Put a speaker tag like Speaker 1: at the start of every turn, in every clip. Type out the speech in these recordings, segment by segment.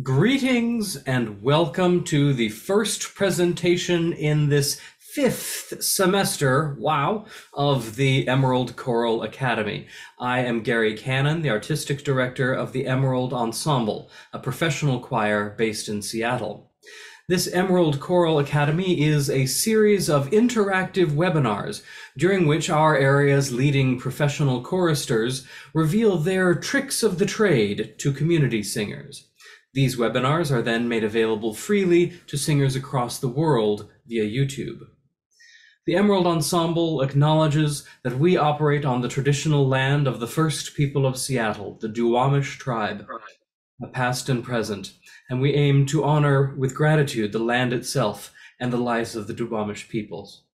Speaker 1: Greetings and welcome to the first presentation in this fifth semester, wow, of the Emerald Choral Academy. I am Gary Cannon, the artistic director of the Emerald Ensemble, a professional choir based in Seattle. This Emerald Choral Academy is a series of interactive webinars during which our area's leading professional choristers reveal their tricks of the trade to community singers. These webinars are then made available freely to singers across the world via YouTube. The Emerald Ensemble acknowledges that we operate on the traditional land of the first people of Seattle, the Duwamish tribe, past and present, and we aim to honor with gratitude the land itself and the lives of the Duwamish peoples.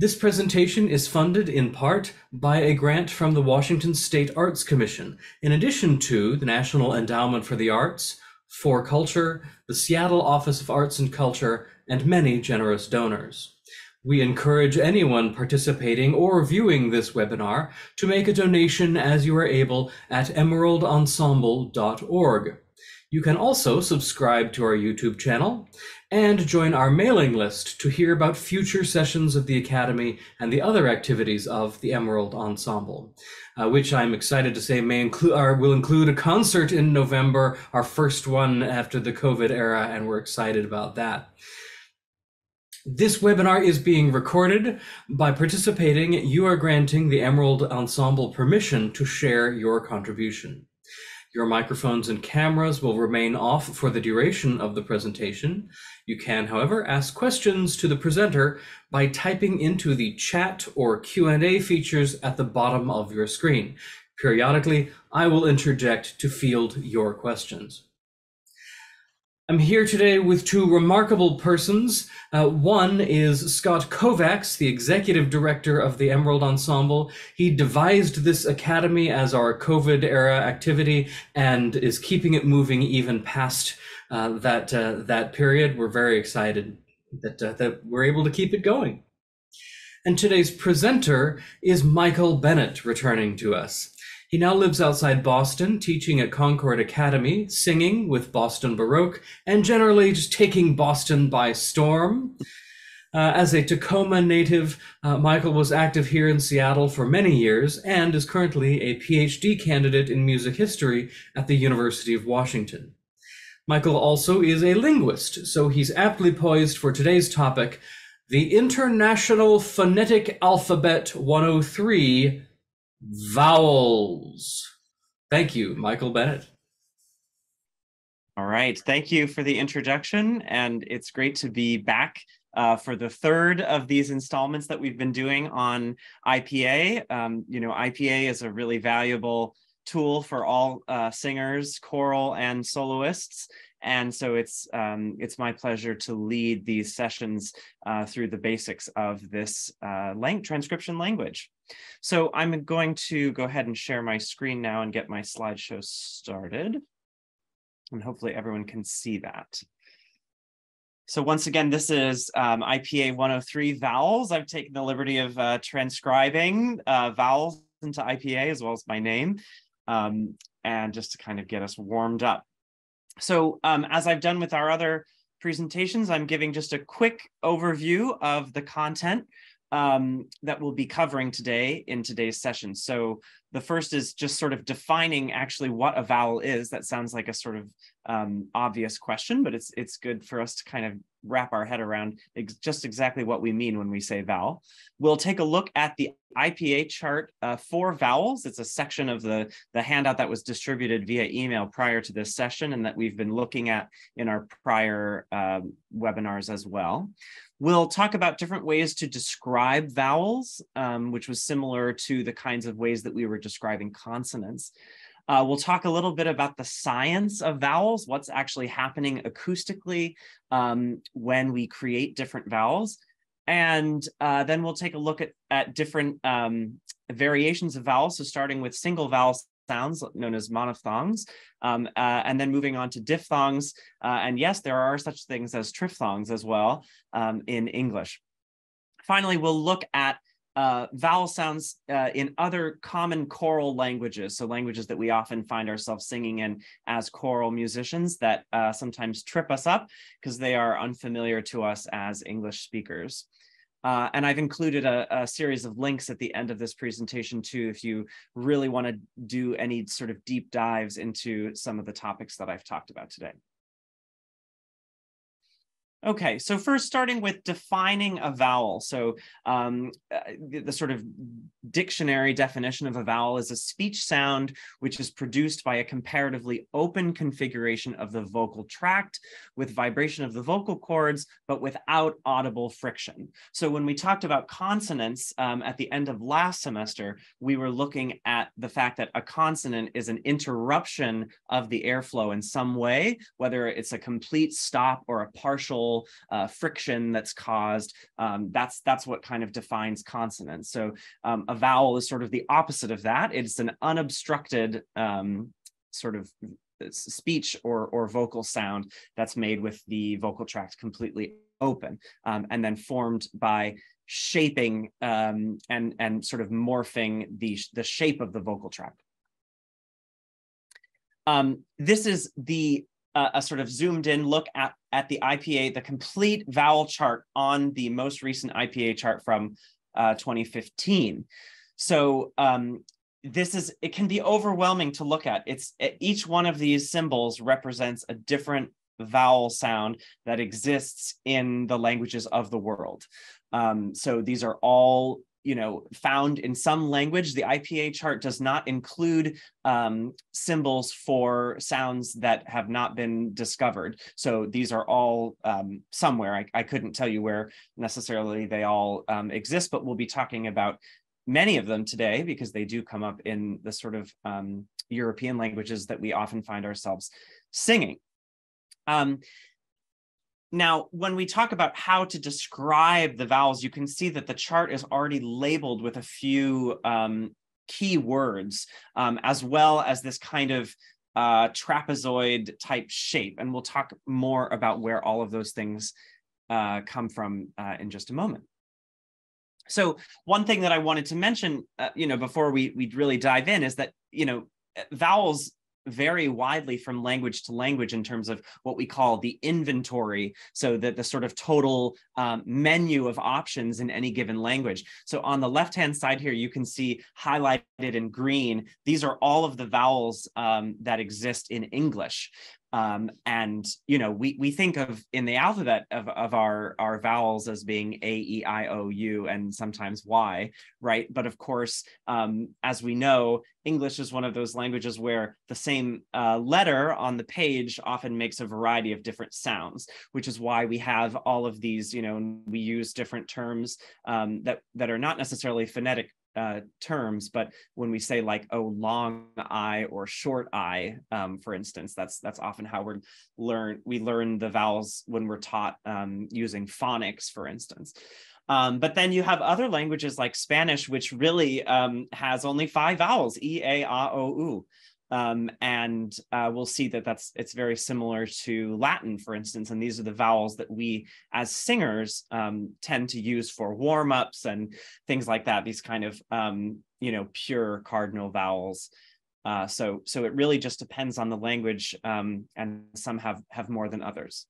Speaker 1: This presentation is funded in part by a grant from the Washington State Arts Commission, in addition to the National Endowment for the Arts, 4Culture, the Seattle Office of Arts and Culture, and many generous donors. We encourage anyone participating or viewing this webinar to make a donation as you are able at emeraldensemble.org. You can also subscribe to our YouTube channel and join our mailing list to hear about future sessions of the Academy and the other activities of the Emerald Ensemble, uh, which I'm excited to say may include or will include a concert in November, our first one after the COVID era, and we're excited about that. This webinar is being recorded. By participating, you are granting the Emerald Ensemble permission to share your contribution. Your microphones and cameras will remain off for the duration of the presentation. You can, however, ask questions to the presenter by typing into the chat or Q&A features at the bottom of your screen. Periodically, I will interject to field your questions. I'm here today with two remarkable persons. Uh, one is Scott Kovacs, the executive director of the Emerald Ensemble. He devised this academy as our COVID era activity and is keeping it moving even past uh, that uh, that period. We're very excited that uh, that we're able to keep it going. And today's presenter is Michael Bennett returning to us. He now lives outside Boston, teaching at Concord Academy, singing with Boston Baroque, and generally just taking Boston by storm. Uh, as a Tacoma native, uh, Michael was active here in Seattle for many years and is currently a PhD candidate in music history at the University of Washington. Michael also is a linguist, so he's aptly poised for today's topic the International Phonetic Alphabet 103 Vowels. Thank you, Michael Bennett.
Speaker 2: All right. Thank you for the introduction. And it's great to be back uh, for the third of these installments that we've been doing on IPA. Um, you know, IPA is a really valuable tool for all uh, singers, choral, and soloists. And so it's um, it's my pleasure to lead these sessions uh, through the basics of this uh, lang transcription language. So I'm going to go ahead and share my screen now and get my slideshow started. And hopefully everyone can see that. So once again, this is um, IPA 103 vowels. I've taken the liberty of uh, transcribing uh, vowels into IPA as well as my name, um, and just to kind of get us warmed up. So um, as I've done with our other presentations, I'm giving just a quick overview of the content um, that we'll be covering today in today's session. So the first is just sort of defining actually what a vowel is. That sounds like a sort of um, obvious question, but it's it's good for us to kind of wrap our head around ex just exactly what we mean when we say vowel. We'll take a look at the IPA chart uh, for vowels. It's a section of the, the handout that was distributed via email prior to this session and that we've been looking at in our prior uh, webinars as well. We'll talk about different ways to describe vowels, um, which was similar to the kinds of ways that we were describing consonants. Uh, we'll talk a little bit about the science of vowels, what's actually happening acoustically um, when we create different vowels. And uh, then we'll take a look at, at different um, variations of vowels. So starting with single vowel sounds known as monophthongs, um, uh, and then moving on to diphthongs. Uh, and yes, there are such things as triphthongs as well um, in English. Finally, we'll look at uh, vowel sounds uh, in other common choral languages, so languages that we often find ourselves singing in as choral musicians that uh, sometimes trip us up because they are unfamiliar to us as English speakers. Uh, and I've included a, a, series of links at the end of this presentation too, if you really want to do any sort of deep dives into some of the topics that I've talked about today. Okay, so first starting with defining a vowel. So um, uh, the, the, sort of dictionary definition of a vowel is a speech sound which is produced by a comparatively open configuration of the vocal tract with vibration of the vocal cords, but without audible friction. So when we talked about consonants um, at the end of last semester, we were looking at the fact that a consonant is an interruption of the airflow in some way, whether it's a complete stop or a partial uh, friction that's caused. Um, that's that's what kind of defines consonants. So um, a vowel is sort of the opposite of that. It's an unobstructed um, sort of uh, speech or or vocal sound that's made with the vocal tract completely open um, and then formed by shaping um, and and sort of morphing the the shape of the vocal tract. Um, this is the uh, a sort of zoomed in look at, at the IPA, the complete vowel chart on the most recent IPA chart from uh, 2015. So um, this is, it can be overwhelming to look at. It's each one of these symbols represents a different vowel sound that exists in the languages of the world. Um, so these are all you know found in some language. The ipa chart does not include um, symbols for sounds that have not been discovered. So these are all um, somewhere. I, I, couldn't tell you where necessarily they all um, exist but we'll be talking about many of them today because they do come up in the sort of um, european languages that we often find ourselves singing. Um, now, when we talk about how to describe the vowels, you can see that the chart is already labeled with a few um, key words, um, as well as this kind of uh, trapezoid type shape. And we'll talk more about where all of those things uh, come from uh, in just a moment. So one thing that I wanted to mention, uh, you know, before we we really dive in is that, you know, vowels vary widely from language to language in terms of what we call the inventory. So that the sort of total um, menu of options in any given language. So on the left-hand side here, you can see highlighted in green, these are all of the vowels um, that exist in English. Um, and you know, we we think of in the alphabet of, of our our vowels as being a, e, i, o, u, and sometimes y, right? But of course, um, as we know, English is one of those languages where the same uh, letter on the page often makes a variety of different sounds, which is why we have all of these. You know, we use different terms um, that that are not necessarily phonetic uh, terms, but when we say like oh long I or short I, um, for instance, that's that's often how we're learn we learn the vowels when we're taught um, using phonics, for instance. Um, but then you have other languages like Spanish, which really um, has only five vowels: e, a, a, o, u. Um, and uh, we'll see that that's it's very similar to Latin, for instance. And these are the vowels that we, as singers, um, tend to use for warm ups and things like that. These kind of um, you know pure cardinal vowels. Uh, so so it really just depends on the language, um, and some have have more than others.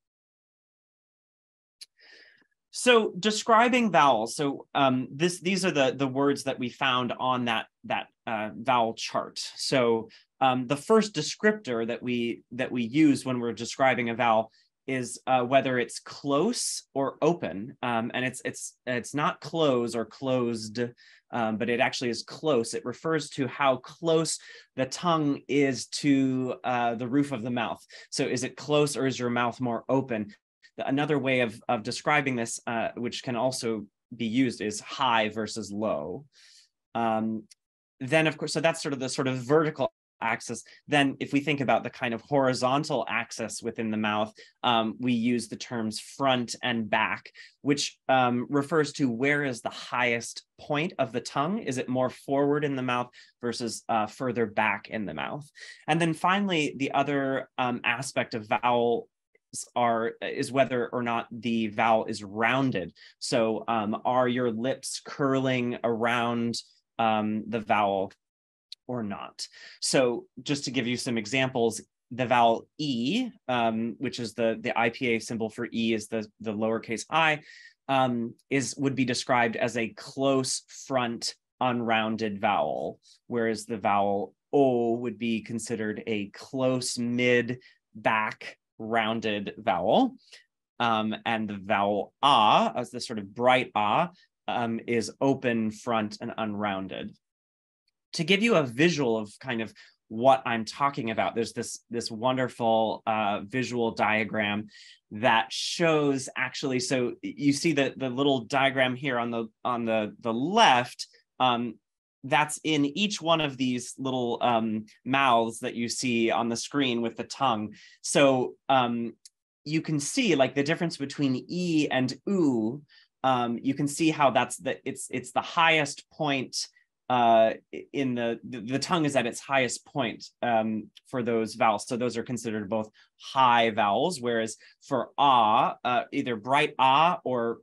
Speaker 2: So describing vowels. So um, this these are the the words that we found on that that uh, vowel chart. So um, the first descriptor that we that we use when we're describing a vowel is uh, whether it's close or open, um, and it's it's it's not close or closed, um, but it actually is close. It refers to how close the tongue is to uh, the roof of the mouth. So is it close or is your mouth more open? another way of, of describing this, uh, which can also be used, is high versus low. Um, then, of course, so that's sort of the sort of vertical axis. Then, if we think about the kind of horizontal axis within the mouth, um, we use the terms front and back, which um, refers to where is the highest point of the tongue? Is it more forward in the mouth versus uh, further back in the mouth? And then finally, the other um, aspect of vowel are is whether or not the vowel is rounded. So um, are your lips curling around um, the vowel or not? So just to give you some examples, the vowel E, um, which is the, the IPA symbol for E is the, the lowercase i, um, is would be described as a close front unrounded vowel, whereas the vowel O would be considered a close mid back rounded vowel. Um, and the vowel ah, as the sort of bright ah, um, is open front and unrounded. To give you a visual of kind of what I'm talking about. There's this this wonderful uh, visual diagram that shows actually. So you see the the little diagram here on the on the the left. Um, that's in each one of these little um, mouths that you see on the screen with the tongue. So um, you can see like the difference between e and u. Um, you can see how that's the it's it's the highest point uh, in the, the, the tongue is at its highest point um, for those vowels. So those are considered both high vowels, whereas for ah, uh, either bright ah or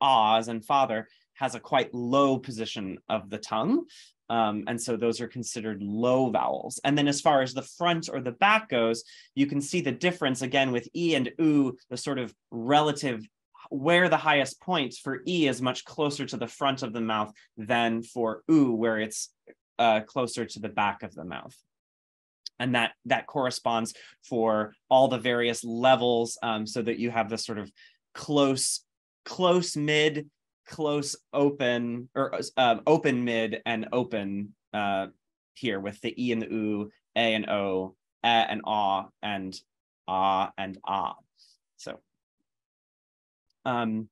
Speaker 2: ah as in father has a quite low position of the tongue. Um, and so those are considered low vowels. And then as far as the front or the back goes, you can see the difference again with E and U, the sort of relative where the highest point for E is much closer to the front of the mouth than for U, where it's uh, closer to the back of the mouth. And that, that corresponds for all the various levels um, so that you have this sort of close, close mid, close open, or uh, open mid and open uh, here with the E and the U, A and O, A and Ah, and Ah and Ah. Um,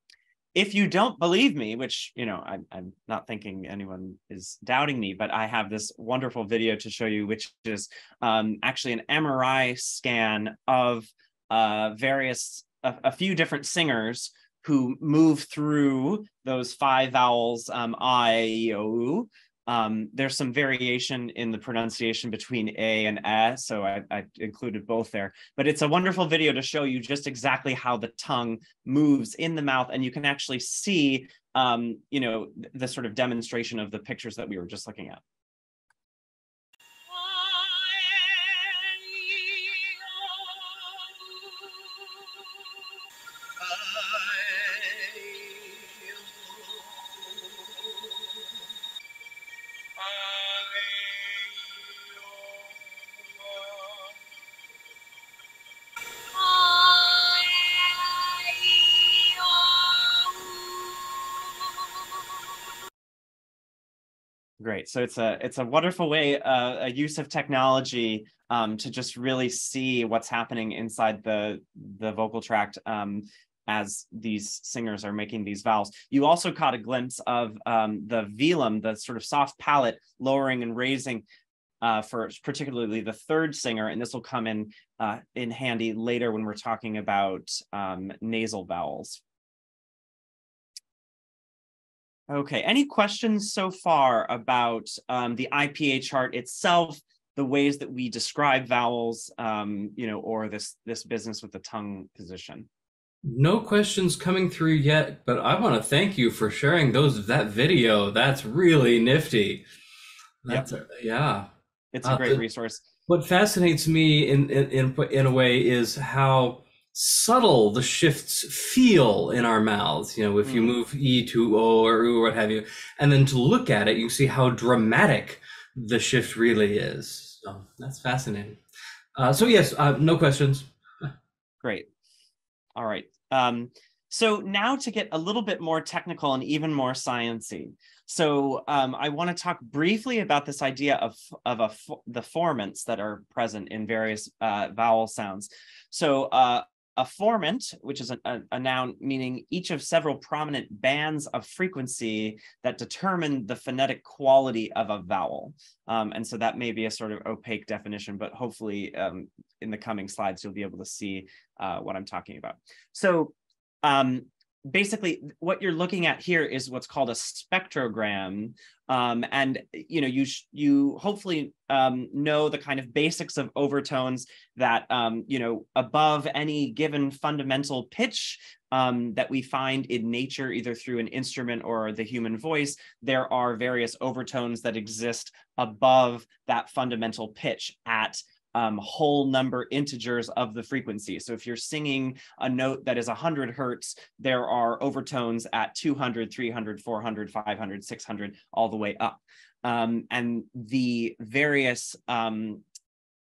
Speaker 2: if you don't believe me, which you know I'm, I'm not thinking anyone is doubting me, but I have this wonderful video to show you, which is um, actually an MRI scan of uh, various a, a, few different singers who move through those five vowels um, I, O, um, there's some variation in the pronunciation between A and E, so I, I, included both there. But it's a wonderful video to show you just exactly how the tongue moves in the mouth, and you can actually see, um, you know, the sort of demonstration of the pictures that we were just looking at. Great. So it's a it's a wonderful way, uh, a use of technology um, to just really see what's happening inside the the vocal tract um, as these singers are making these vowels. You also caught a glimpse of um, the velum, the sort of soft palate, lowering and raising uh, for particularly the third singer, and this will come in uh, in handy later when we're talking about um, nasal vowels. Okay, any questions so far about um, the IPA chart itself, the ways that we describe vowels, um, you know, or this this business with the tongue position?
Speaker 1: No questions coming through yet, but I want to thank you for sharing those that video. That's really nifty. That's yep. a, yeah.
Speaker 2: It's a uh, great the, resource.
Speaker 1: What fascinates me in in in a way is how subtle the shifts feel in our mouths. You know, if you mm. move E to O or U or what have you, and then to look at it, you see how dramatic the shift really is. So that's fascinating. Uh, so yes, uh, no questions.
Speaker 2: Great. All right. Um, so now to get a little bit more technical and even more sciency. So um, I want to talk briefly about this idea of, of a, the formants that are present in various uh, vowel sounds. So uh, a formant, which is a, a, a, noun meaning each of several prominent bands of frequency that determine the phonetic quality of a vowel. Um, and so that may be a sort of opaque definition, but hopefully um, in the coming slides, you'll be able to see uh, what I'm talking about. So um, basically what you're looking at here is what's called a spectrogram. Um, and you know you you hopefully um, know the kind of basics of overtones that um, you know above any given fundamental pitch um, that we find in nature either through an instrument or the human voice there are various overtones that exist above that fundamental pitch at um, whole number integers of the frequency. So if you're singing a note that is 100 hertz, there are overtones at 200, 300, 400, 500, 600, all the way up. Um, and the various um,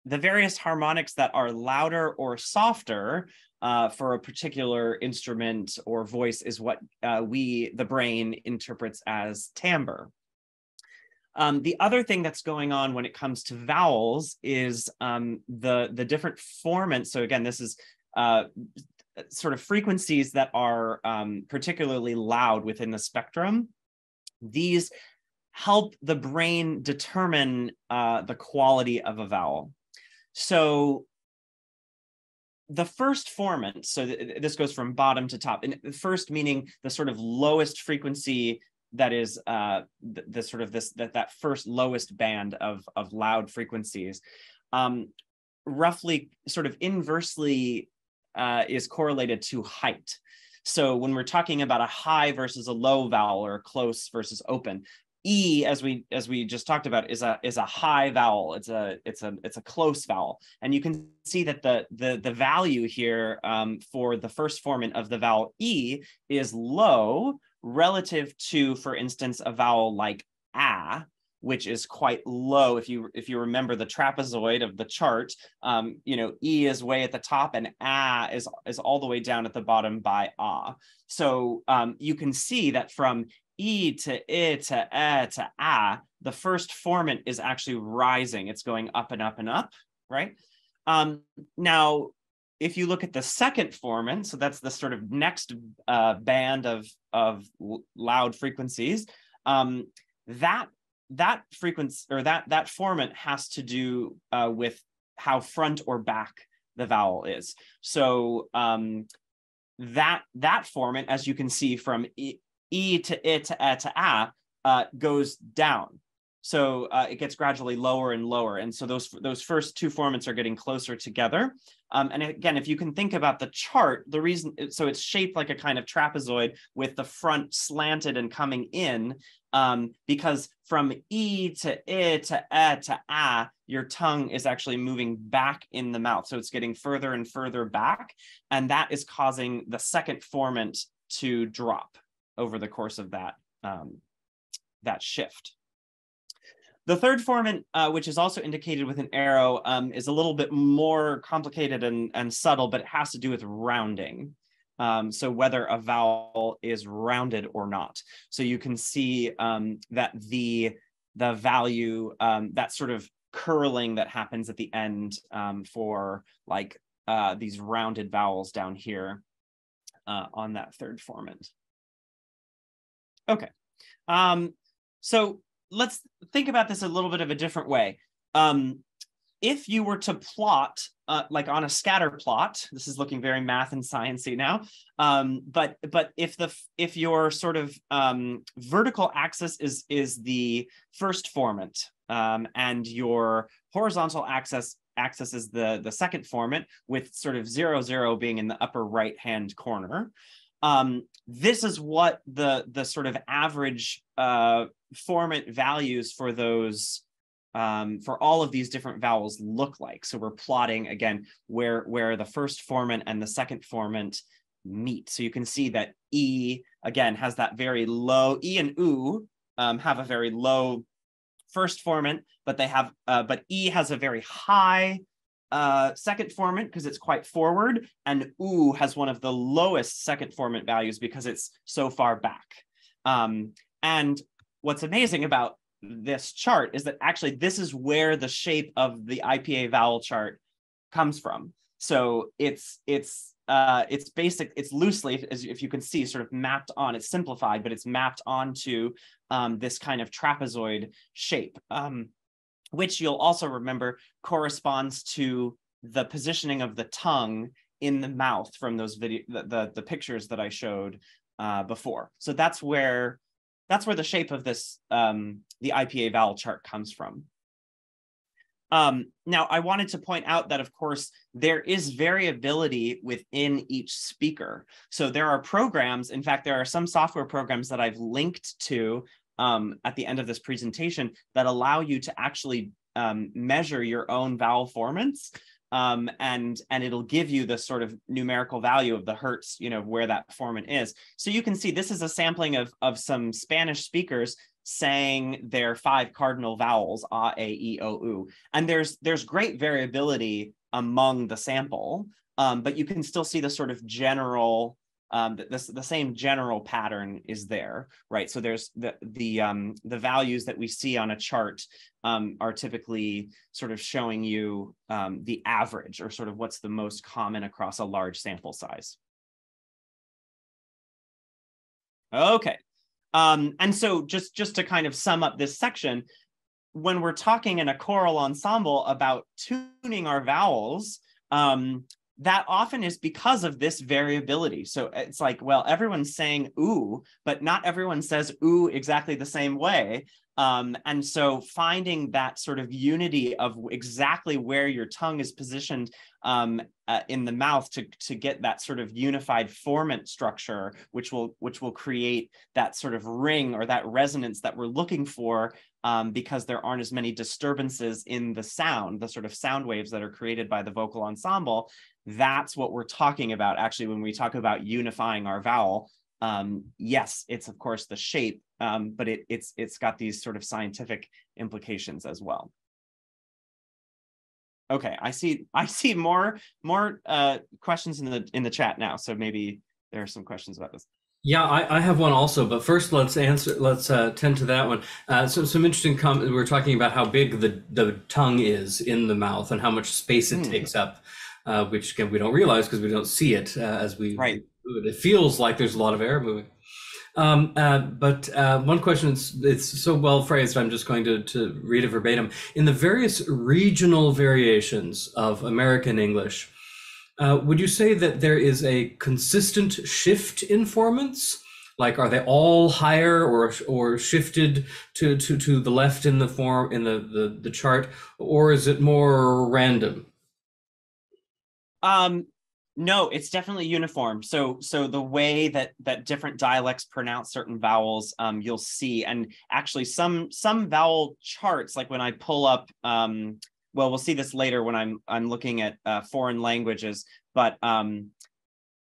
Speaker 2: the various harmonics that are louder or softer uh, for a particular instrument or voice is what uh, we, the brain, interprets as timbre. Um, the other thing that's going on when it comes to vowels is um, the, the different formants. So again, this is uh, sort of frequencies that are um, particularly loud within the spectrum. These help the brain determine uh, the quality of a vowel. So the first formant, so th this goes from bottom to top, and first meaning the sort of lowest frequency that is uh, the, the, sort of this that that first lowest band of of loud frequencies, um, roughly sort of inversely uh, is correlated to height. So when we're talking about a high versus a low vowel or close versus open, E, as we as we just talked about, is a is a high vowel. It's a it's a it's a close vowel, and you can see that the the the value here um, for the first formant of the vowel E is low, relative to, for instance, a vowel like a, which is quite low. If you if you remember the trapezoid of the chart, um, you know, E is way at the top and A is, is all the way down at the bottom by A. So um, you can see that from E to I to E to A, the first formant is actually rising. It's going up and up and up, right? Um, now, if you look at the second formant, so that's the sort of next uh, band of, of loud frequencies, um, that that frequency or that that formant has to do uh, with how front or back the vowel is. So um, that that formant, as you can see from e, e to i to e to a, uh, goes down. So uh, it gets gradually lower and lower. And so those, those first two formants are getting closer together. Um, and again, if you can think about the chart, the reason, so it's shaped like a kind of trapezoid with the front slanted and coming in, um, because from E to I to E to A, your tongue is actually moving back in the mouth. So it's getting further and further back. And that is causing the second formant to drop over the course of that, um, that shift. The third formant, uh, which is also indicated with an arrow, um, is a little bit more complicated and, and subtle, but it has to do with rounding. Um, so whether a vowel is rounded or not. So you can see um, that the, the value, um, that sort of curling that happens at the end um, for like uh, these rounded vowels down here uh, on that third formant. Okay. Um, so let's think about this a little bit of a different way. Um, if you were to plot, uh, like on a scatter plot, this is looking very math and sciencey now. Um, but but if the if your sort of um, vertical axis is is the first formant, um, and your horizontal axis axis is the the second formant, with sort of zero zero being in the upper right hand corner um, this is what the the sort of average uh, formant values for those um, for all of these different vowels look like. So we're plotting again where where the first formant and the second formant meet. So you can see that E again has that very low E and U um, have a very low first formant, but they have uh, but E has a very high uh, second formant because it's quite forward, and oo has one of the lowest second formant values because it's so far back. Um, and what's amazing about this chart is that actually this is where the shape of the IPA vowel chart comes from. So it's it's uh, it's basic, it's loosely, as if you can see, sort of mapped on. It's simplified, but it's mapped onto um, this kind of trapezoid shape. Um, which you'll also remember corresponds to the positioning of the tongue in the mouth from those video the, the, the pictures that I showed uh, before. So that's where that's where the shape of this um, the IPA vowel chart comes from. Um, now, I wanted to point out that, of course, there is variability within each speaker. So there are programs, in fact, there are some software programs that I've linked to um, at the end of this presentation that allow you to actually um, measure your own vowel formants. Um, and and it'll give you the sort of numerical value of the hertz, you know, where that formant is. So you can see this is a sampling of of some Spanish speakers saying their five cardinal vowels a a e o u and there's there's great variability among the sample um, but you can still see the sort of general um, the, the same general pattern is there right? So there's the the um, the values that we see on a chart um, are typically sort of showing you um, the average or sort of what's the most common across a large sample size. Okay. Um, and so just, just to kind of sum up this section, when we're talking in a choral ensemble about tuning our vowels, um, that often is because of this variability. So it's like, well, everyone's saying ooh, but not everyone says ooh exactly the same way. Um, and so finding that sort of unity of exactly where your tongue is positioned um, uh, in the mouth to, to get that sort of unified formant structure, which will which will create that sort of ring or that resonance that we're looking for um, because there aren't as many disturbances in the sound, the sort of sound waves that are created by the vocal ensemble. That's what we're talking about actually when we talk about unifying our vowel. Um, yes, it's of course the shape, um, but it, it's it's got these sort of scientific implications as well. Okay, I see I see more more uh, questions in the in the chat now, so maybe there are some questions about this.
Speaker 1: Yeah, I, I have one also, but first let's answer. Let's uh, tend to that one. Uh, so some interesting comments. We are talking about how big the the tongue is in the mouth and how much space it mm. takes up, uh, which again we don't realize because we don't see it uh, as we
Speaker 2: right.
Speaker 1: It feels like there's a lot of air moving. Um, uh, but uh, one question, it's, it's so well phrased, I'm just going to, to read it verbatim. In the various regional variations of American English, uh, would you say that there is a consistent shift in formants? Like, are they all higher or or shifted to, to, to the left in the form in the, the, the chart, or is it more random?
Speaker 2: Um, no, it's definitely uniform. So so the way that that different dialects pronounce certain vowels, um, you'll see, and actually some some vowel charts, like when I pull up, um, well, we'll see this later when I'm I'm looking at uh, foreign languages, but um,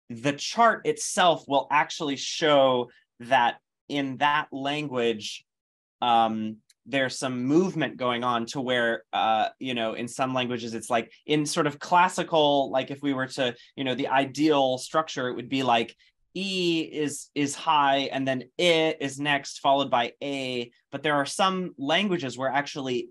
Speaker 2: the chart itself will actually show that in that language, um, there's some movement going on to where uh, you know in some languages it's like in sort of classical like if we were to you know the ideal structure it would be like e is is high and then i is next followed by a. But there are some languages where actually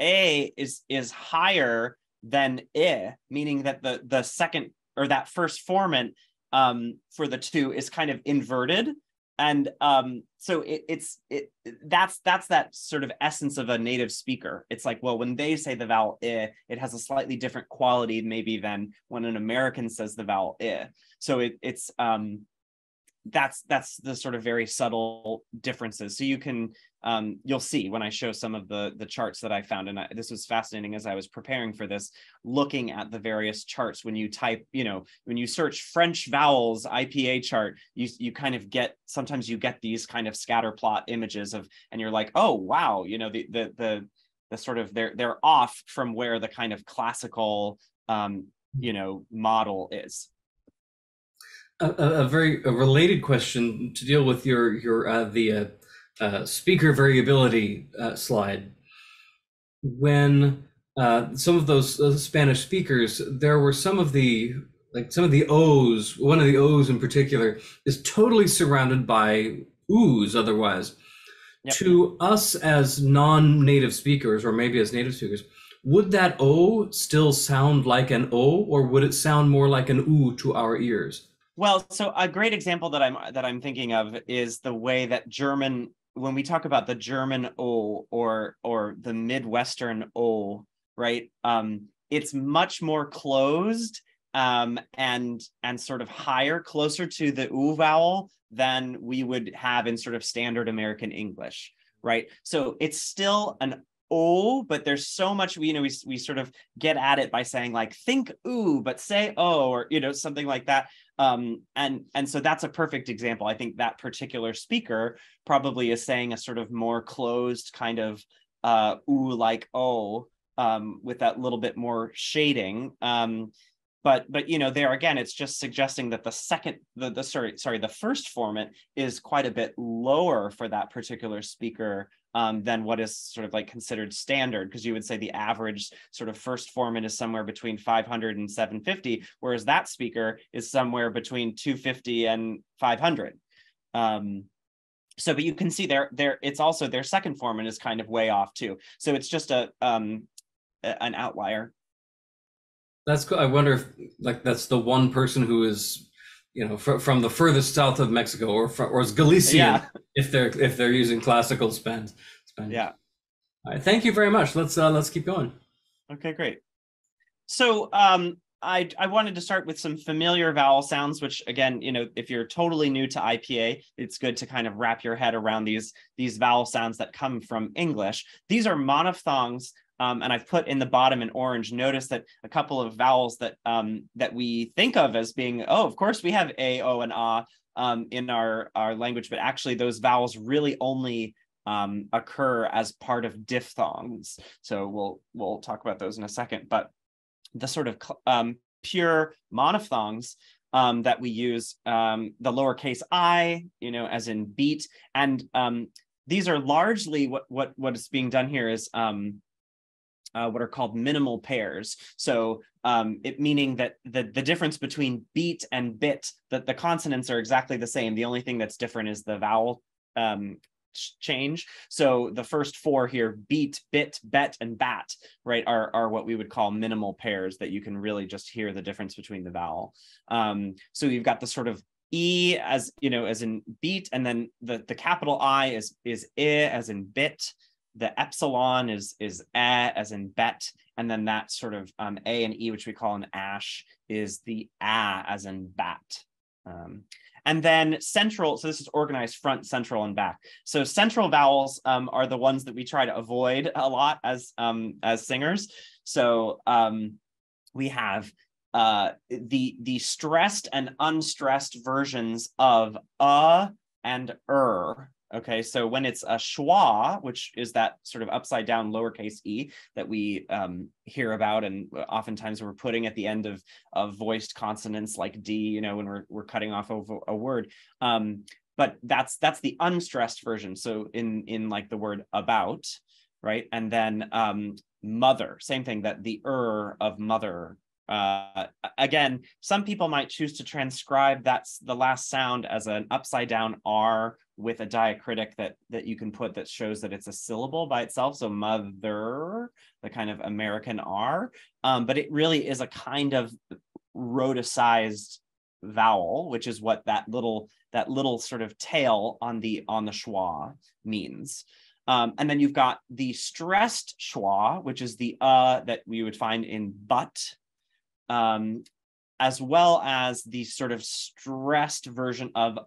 Speaker 2: a is is higher than i meaning that the the second or that first formant um, for the two is kind of inverted and um, so it, it's it that's that's that sort of essence of a native speaker. It's like well when they say the vowel i it has a slightly different quality maybe than when an american says the vowel i so it, it's um that's that's the sort of very subtle differences. So you can um, you'll see when i show some of the the charts that i found and I, this was fascinating as i was preparing for this looking at the various charts. When you type you know when you search french vowels ipa chart you you kind of get sometimes you get these kind of scatter plot images of and you're like oh wow you know the the the, the sort of they're they're off from where the kind of classical um, you know model is.
Speaker 1: A, a, very a related question to deal with your your uh, the uh, uh, speaker variability uh, slide. When uh, some of those uh, Spanish speakers, there were some of the like some of the O's. One of the O's in particular is totally surrounded by O's. Otherwise, yep. to us as non-native speakers, or maybe as native speakers, would that O still sound like an O, or would it sound more like an U to our ears?
Speaker 2: Well, so a great example that I'm that I'm thinking of is the way that German when we talk about the German O or or the Midwestern O, right? Um, it's much more closed um, and and sort of higher, closer to the oo vowel than we would have in sort of standard American English, right? So it's still an O, but there's so much we you know we we sort of get at it by saying like think ooh, but say oh, or you know something like that. Um, and and so that's a perfect example. I think that particular speaker probably is saying a sort of more closed kind of uh, ooh like oh um, with that little bit more shading. Um, but but you know there again it's just suggesting that the second the, the sorry sorry the first formant is quite a bit lower for that particular speaker um, than what is sort of like considered standard because you would say the average sort of first formant is somewhere between 500 and 750 whereas that speaker is somewhere between 250 and 500 um, so but you can see there there it's also their second formant is kind of way off too so it's just a um an outlier
Speaker 1: that's cool. I wonder if like that's the one person who is, you know, fr- from the furthest south of Mexico, or fr- or is Galician
Speaker 2: Yeah.
Speaker 1: if they're if they're using classical Spanish. Spanish.
Speaker 2: yeah
Speaker 1: All right, thank you very much. Let's uh, let's keep going.
Speaker 2: Okay, great. So um, I I wanted to start with some familiar vowel sounds, which again, you know, if you're totally new to IPA, it's good to kind of wrap your head around these these vowel sounds that come from English. These are monophthongs. Um, and I've put in the bottom in orange. Notice that a couple of vowels that um, that we think of as being, oh, of course we have a, o, and ah um, in our our language, but actually those vowels really only um, occur as part of diphthongs. So we'll we'll talk about those in a second. But the sort of um, pure monophthongs um, that we use, the lowercase i, you know, as in beat, and these are largely what what what is being done here is um, uh, what are called minimal pairs. So um, it meaning that the, the difference between beat and bit, that the consonants are exactly the same. The only thing that's different is the vowel um, change. So the first four here, beat, bit, bet, and bat, right, are, are what we would call minimal pairs that you can really just hear the difference between the vowel. Um, so you've got the sort of E as, you know, as in beat, and then the, the capital I is, is I as in bit, the epsilon is is a as in bet, and then that sort of um, a and e, which we call an ash, is the a as in bat. Um, and then central, so this is organized front, central, and back. So central vowels um, are the ones that we try to avoid a lot as um, as singers. So um, we have uh, the the stressed and unstressed versions of a and er Okay, so when it's a schwa, which is that sort of upside down lowercase e that we um, hear about, and oftentimes we're putting at the end of of voiced consonants like d, you know, when we're we're cutting off a, a word. Um, but that's that's the unstressed version. So in in like the word about, right, and then um, mother, same thing. That the er of mother uh, again, some people might choose to transcribe that's the last sound as an upside down R with a diacritic that that you can put that shows that it's a syllable by itself. So mother, the kind of American R, um, but it really is a kind of rhoticized vowel, which is what that little that little sort of tail on the on the schwa means. Um, and then you've got the stressed schwa, which is the uh that we would find in but um, as well as the sort of stressed version of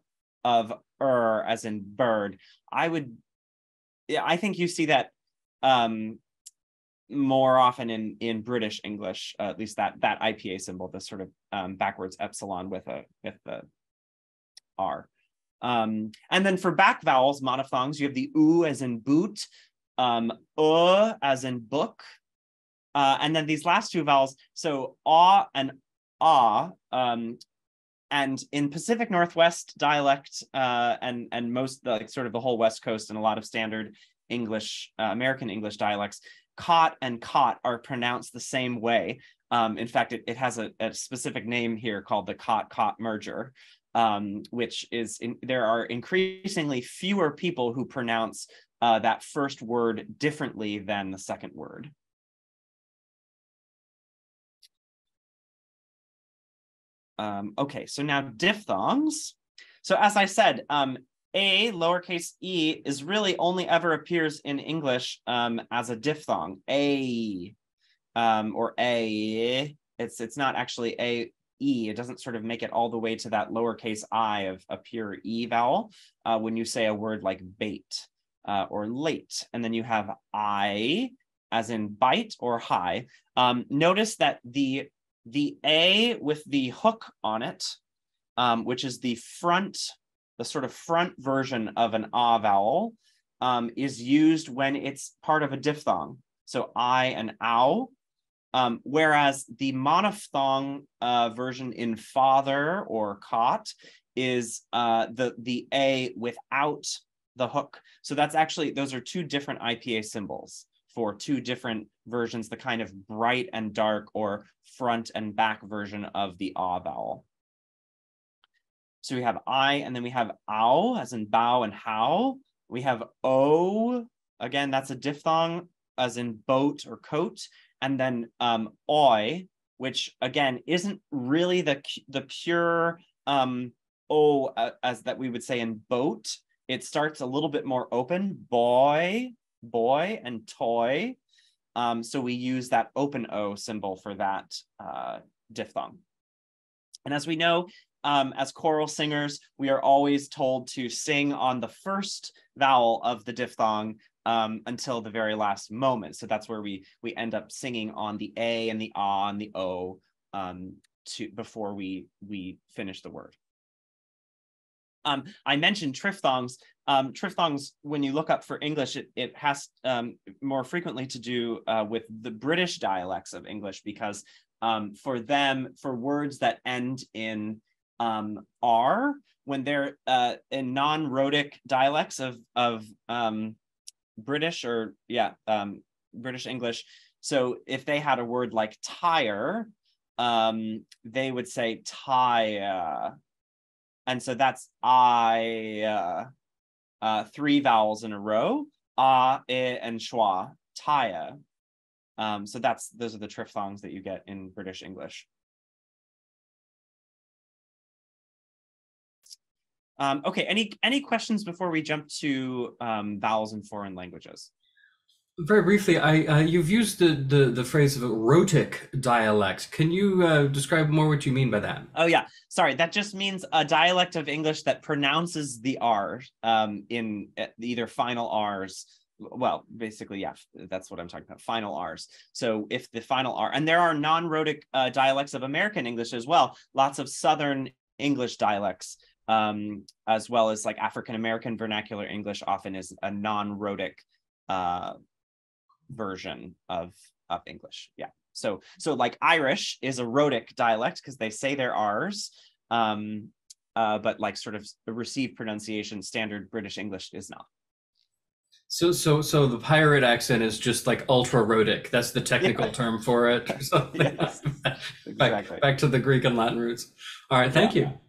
Speaker 2: of er as in bird. I would, yeah, I think you see that um, more often in in British English, uh, at least that that IPA symbol, the sort of um, backwards epsilon with a with the R. Um, and then for back vowels, monophthongs, you have the oo as in boot, um, uh as in book, uh, and then these last two vowels, so ah and ah, um, and in Pacific Northwest dialect uh, and and most like sort of the whole West Coast and a lot of standard English, uh, American English dialects, cot and caught are pronounced the same way. Um, in fact, it, it has a, a specific name here called the cot caught merger, um, which is in, there are increasingly fewer people who pronounce uh, that first word differently than the second word. Um, okay, so now diphthongs. So as I said, um, a lowercase e is really only ever appears in English um, as a diphthong. A um, or a. It's it's not actually a E. It doesn't sort of make it all the way to that lowercase i of a pure E vowel uh, when you say a word like bait uh, or late. And then you have I as in bite or high. Um, notice that the, the A with the hook on it, um, which is the front, the sort of front version of an ah vowel, um, is used when it's part of a diphthong. So I and ow. Um, whereas the monophthong uh, version in father or cot is uh, the, the A without the hook. So that's actually, those are two different IPA symbols for two different versions, the kind of bright and dark or front and back version of the ah vowel. So we have I and then we have ow as in bow and how. We have o, again, that's a diphthong as in boat or coat. And then um, oi, which again isn't really the, the pure um, o uh, as that we would say in boat. It starts a little bit more open, boy, boy, and toy. Um, so we use that open O symbol for that uh, diphthong. And as we know, um, as choral singers, we are always told to sing on the first vowel of the diphthong um, until the very last moment. So that's where we we end up singing on the A and the ah and the O um, to before we we finish the word. Um, I mentioned triphthongs. Um, triphthongs, when you look up for English, it, it has um, more frequently to do uh, with the British dialects of English because um, for them, for words that end in um, R when they're uh, in non-rhotic dialects of of um, British or yeah British English. So if they had a word like tire, um, they would say tire, and so that's I uh, uh, three vowels in a row, ah, i, and schwa, tire. Um, so that's those are the triphthongs that you get in British English. Um, okay, any any questions before we jump to um, vowels in foreign languages?
Speaker 1: Very briefly, I uh, you've used the, the the phrase of a rhotic dialect. Can you uh, describe more what you mean by that?
Speaker 2: Oh yeah, sorry. That just means a dialect of English that pronounces the R um, in uh, either final R's. Well, basically, yeah, that's what I'm talking about. Final R's. So if the final R, and there are non-rhotic uh, dialects of American English as well. Lots of Southern English dialects um, as well as like African American vernacular English often is a non-rhotic uh, version of of English. Yeah. So so like Irish is a rhotic dialect because they say their R's, um, uh, but like sort of received pronunciation, standard British English is not.
Speaker 1: So so so the pirate accent is just like ultra rhotic. That's the technical yeah. term for it. or yes. back, exactly. back to the Greek and Latin roots. All right, thank yeah. you.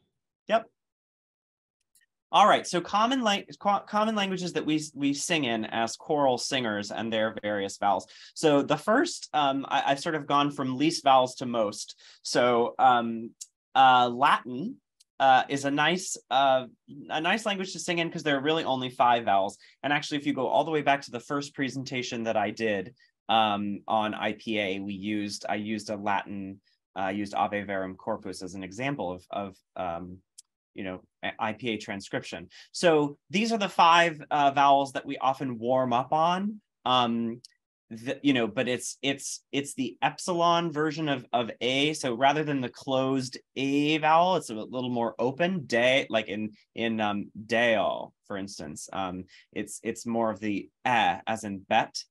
Speaker 2: All right, so common, common languages that we, we sing in as choral singers and their various vowels. So the first, um, I, have sort of gone from least vowels to most. So um, uh, Latin uh, is a nice uh, a nice language to sing in because there are really only five vowels. And actually, if you go all the way back to the first presentation that I did um, on IPA, we used I used a Latin I uh, used Ave Verum Corpus as an example of of um, you know, IPA transcription. So these are the five uh, vowels that we often warm up on. Um, the, you know, but it's it's it's the epsilon version of of a. So rather than the closed a vowel, it's a little more open. Day, like in in um, deo, for instance, um, it's it's more of the eh, as in bet,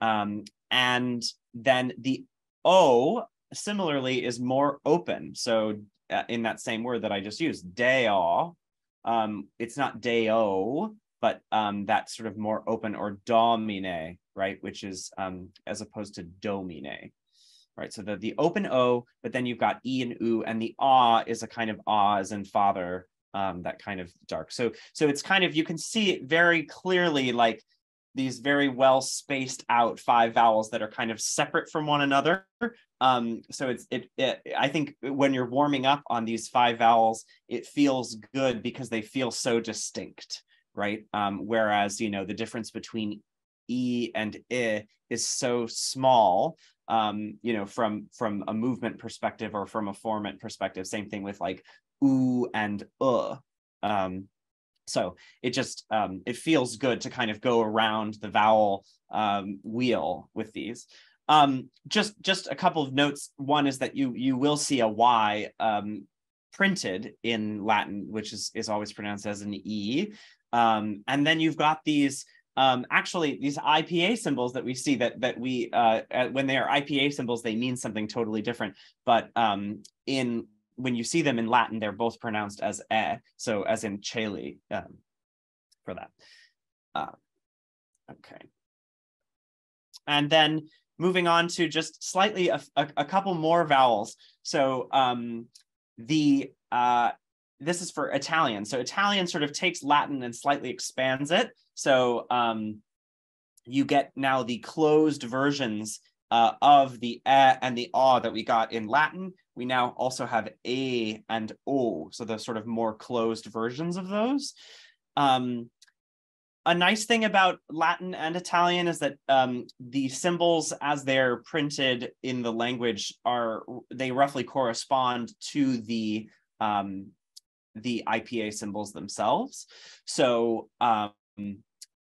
Speaker 2: um, and then the o similarly is more open. So uh, in that same word that I just used, deo. Um, it's not deo, but um, that's sort of more open or domine, right? Which is um, as opposed to domine, right? So the, the open O, but then you've got E and U, and the ah is a kind of ah as in father, um, that kind of dark. So so it's kind of you can see it very clearly like these very well spaced out five vowels that are kind of separate from one another. Um, so it's it, it, I think when you're warming up on these five vowels, it feels good because they feel so distinct, right? Um, whereas you know the difference between e and i is so small um, you know, from from a movement perspective or from a formant perspective. Same thing with like oo and uh. Um, so it just um, it feels good to kind of go around the vowel um, wheel with these. Um, just just a couple of notes. One is that you you will see a y um, printed in Latin, which is is always pronounced as an e. Um, and then you've got these um, actually these IPA symbols that we see that that we uh, when they are IPA symbols they mean something totally different. But um, in when you see them in Latin, they're both pronounced as e, so as in caeli um, for that. Uh, okay, and then moving on to just slightly a, a, a couple more vowels. So um, the uh, this is for Italian. So Italian sort of takes Latin and slightly expands it. So um, you get now the closed versions uh, of the e and the a that we got in Latin. We now also have a and o, so the sort of more closed versions of those. Um, a nice thing about Latin and Italian is that um, the symbols, as they're printed in the language, are they roughly correspond to the um, the IPA symbols themselves. So um,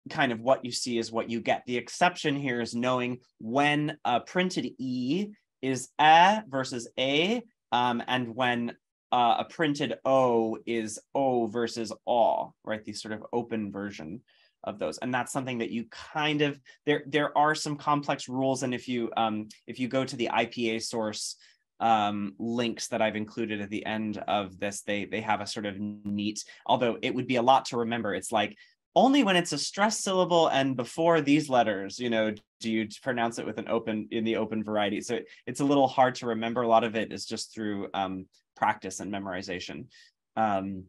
Speaker 2: kind of what you see is what you get. The exception here is knowing when a printed E is a versus a, um, and when uh, a printed O is O versus aw, right? These sort of open version of those and that's something that you kind of there there are some complex rules and if you um if you go to the ipa source um, links that I've included at the end of this. They they have a sort of neat, although it would be a lot to remember. It's like only when it's a stress syllable and before these letters, you know, do you pronounce it with an open in the open variety. So it, it's a little hard to remember. A lot of it is just through um, practice and memorization. Um,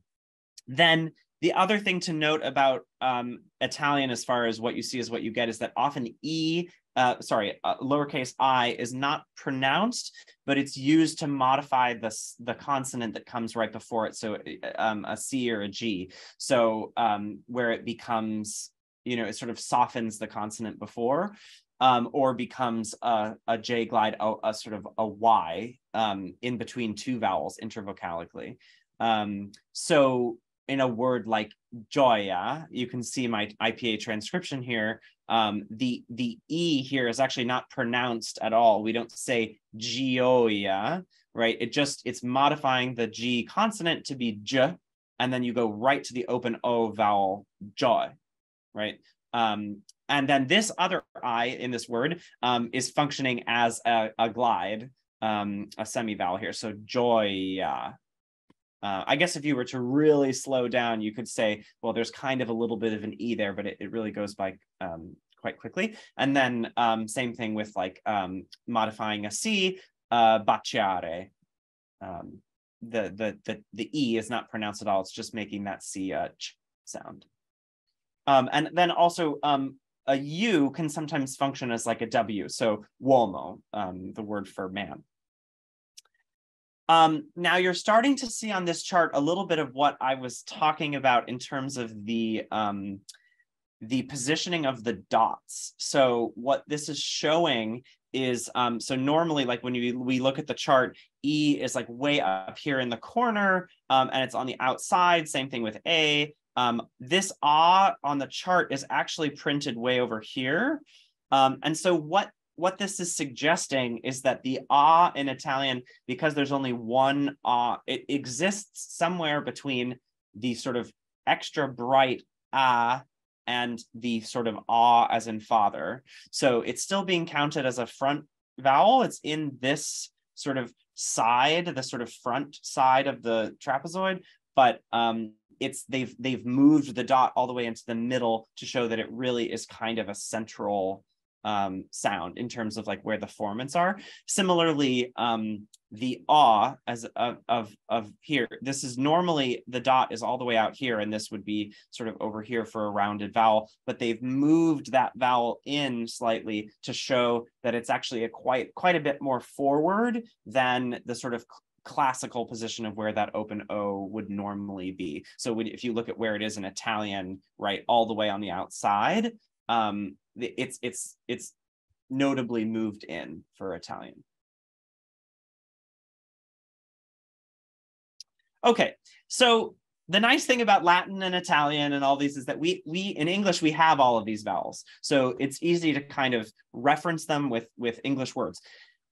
Speaker 2: then the other thing to note about um, Italian, as far as what you see is what you get, is that often E uh, sorry, uh, lowercase i is not pronounced, but it's used to modify the, the consonant that comes right before it. So uh, um, a C or a G. So um, where it becomes, you know, it sort of softens the consonant before. Um, or becomes a, a J glide, a, a, sort of a Y um, in between two vowels intervocalically. Um, so in a word like Joya, you can see my IPA transcription here, um, the the e here is actually not pronounced at all. We don't say gioia, right? It just it's modifying the g consonant to be j, and then you go right to the open o vowel joy, right? Um, and then this other i in this word um, is functioning as a, a glide, um, a semi vowel here. So joya, uh, I guess if you were to really slow down, you could say, well, there's kind of a little bit of an E there, but it, it really goes by um, quite quickly. And then um, same thing with like um, modifying a C, uh, baciare. Um, the, the, the, the E is not pronounced at all. It's just making that C uh, ch sound. Um, and then also um, a U can sometimes function as like a W. So uomo, um, the word for man. Um, now you're starting to see on this chart a little bit of what I was talking about in terms of the um, the positioning of the dots. So what this is showing is um, so normally like when you, we look at the chart, E is like way up here in the corner um, and it's on the outside. Same thing with A. Um, this A on the chart is actually printed way over here. Um, and so what what this is suggesting is that the ah in Italian, because there's only one ah, it exists somewhere between the sort of extra bright ah and the sort of ah as in father. So it's still being counted as a front vowel. It's in this sort of side, the sort of front side of the trapezoid, but um, it's they've they've moved the dot all the way into the middle to show that it really is kind of a central um, sound in terms of like where the formants are. Similarly, um, the aw as of, of, of here, this is normally the dot is all the way out here, and this would be sort of over here for a rounded vowel, but they've moved that vowel in slightly to show that it's actually a quite quite a bit more forward than the sort of classical position of where that open O would normally be. So if you look at where it is in Italian, right, all the way on the outside, um, it's it's it's notably moved in for Italian. Okay, so the nice thing about Latin and Italian and all these is that we we in English we have all of these vowels, so it's easy to kind of reference them with with English words.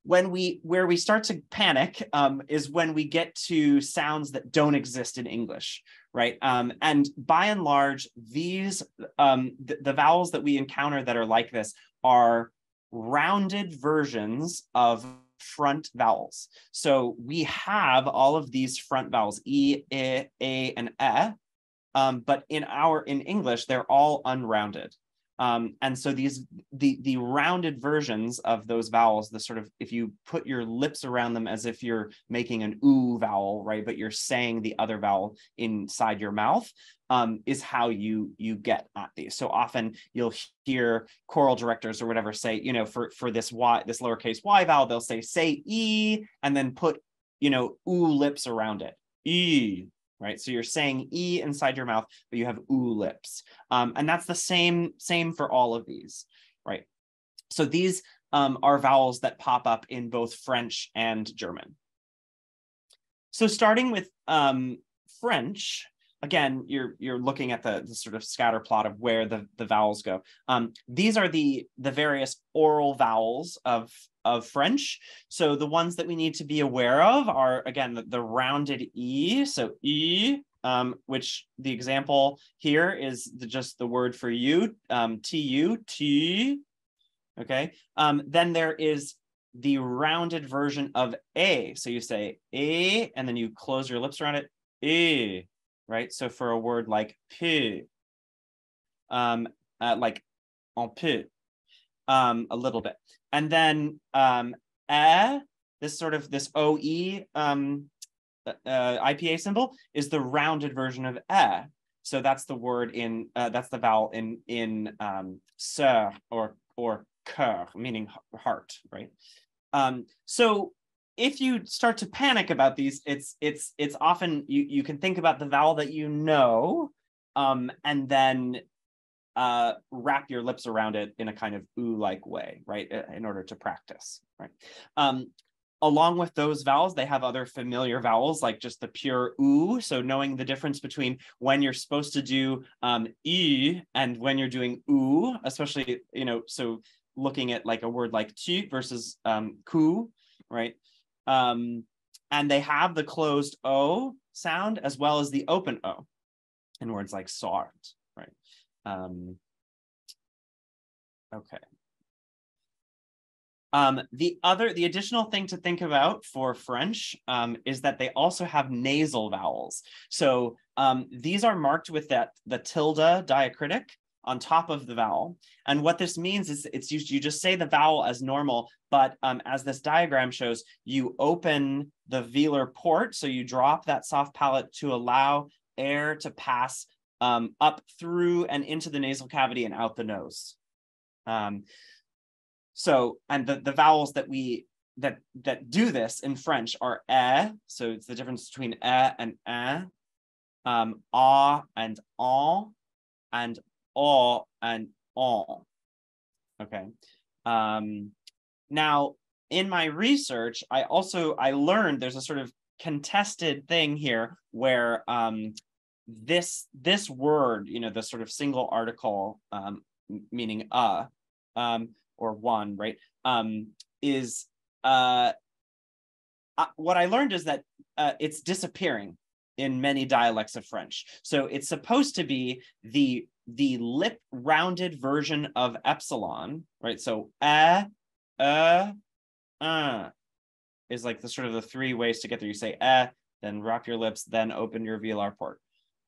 Speaker 2: When we where we start to panic um, is when we get to sounds that don't exist in English, right? Um, and by and large, these um, th the vowels that we encounter that are like this are rounded versions of front vowels. So we have all of these front vowels, E, I, A, and E, um, but in our, in English, they're all unrounded. Um, and so these the the rounded versions of those vowels, the sort of if you put your lips around them as if you're making an oo vowel, right? But you're saying the other vowel inside your mouth, um, is how you you get at these. So often you'll hear choral directors or whatever say, you know, for for this y this lowercase y vowel, they'll say say e and then put you know oo lips around it. E right? So you're saying E inside your mouth, but you have oo lips. Um, and that's the same, same for all of these, right? So these um, are vowels that pop up in both French and German. So starting with um, French, again, you're you're looking at the, the sort of scatter plot of where the, the vowels go. Um, these are the, the various oral vowels of, of French. So the ones that we need to be aware of are, again, the, the rounded E, so E, um, which the example here is the, just the word for you, um, T-U, T, okay? Um, then there is the rounded version of A. So you say A, and then you close your lips around it, A, right? So for a word like p, um, uh, like on peut, um, a little bit. And then um, eh, this sort of this OE um, uh, IPA symbol is the rounded version of eh. So that's the word in, uh, that's the vowel in, in um, sœur or, or cœur, meaning heart, right? Um, so if you start to panic about these, it's it's it's often you you can think about the vowel that you know, um, and then uh, wrap your lips around it in a kind of ooh-like way, right? In order to practice, right? Um, along with those vowels, they have other familiar vowels like just the pure oo. So knowing the difference between when you're supposed to do um, e and when you're doing oo, especially you know, so looking at like a word like tu versus um, ku, right? Um, and they have the closed O sound as well as the open O in words like sort? Um, okay. Um, the other, the additional thing to think about for French um, is that they also have nasal vowels. So um, these are marked with that the tilde diacritic, on top of the vowel. And what this means is it's you, you just say the vowel as normal, but um, as this diagram shows, you open the velar port. So you drop that soft palate to allow air to pass um, up through and into the nasal cavity and out the nose. Um, so, and the, the vowels that we that that do this in French are e, so it's the difference between e and eh, um, ah and en, and or and on. Okay. Um, now, in my research, I also I learned there's a sort of contested thing here where um, this this word, you know, the sort of single article um, meaning uh um, or one, right, um, is uh, uh, what I learned is that uh, it's disappearing in many dialects of French. So it's supposed to be the the lip rounded version of epsilon, right? So a, uh, uh is like the sort of the three ways to get there. You say eh, then rock your lips, then open your velar port.